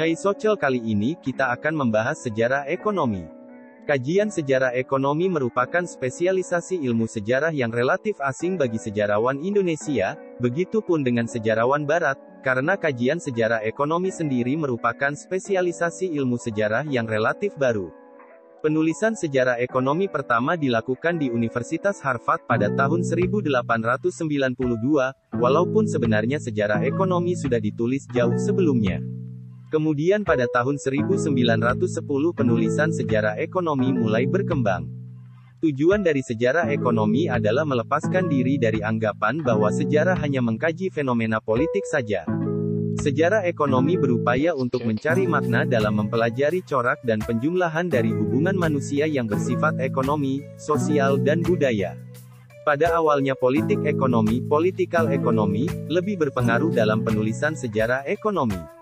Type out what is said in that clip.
Hai Social kali ini kita akan membahas sejarah ekonomi. Kajian sejarah ekonomi merupakan spesialisasi ilmu sejarah yang relatif asing bagi sejarawan Indonesia, begitupun dengan sejarawan Barat, karena kajian sejarah ekonomi sendiri merupakan spesialisasi ilmu sejarah yang relatif baru. Penulisan sejarah ekonomi pertama dilakukan di Universitas Harvard pada tahun 1892, walaupun sebenarnya sejarah ekonomi sudah ditulis jauh sebelumnya. Kemudian pada tahun 1910 penulisan sejarah ekonomi mulai berkembang. Tujuan dari sejarah ekonomi adalah melepaskan diri dari anggapan bahwa sejarah hanya mengkaji fenomena politik saja. Sejarah ekonomi berupaya untuk mencari makna dalam mempelajari corak dan penjumlahan dari hubungan manusia yang bersifat ekonomi, sosial dan budaya. Pada awalnya politik ekonomi, politikal ekonomi, lebih berpengaruh dalam penulisan sejarah ekonomi.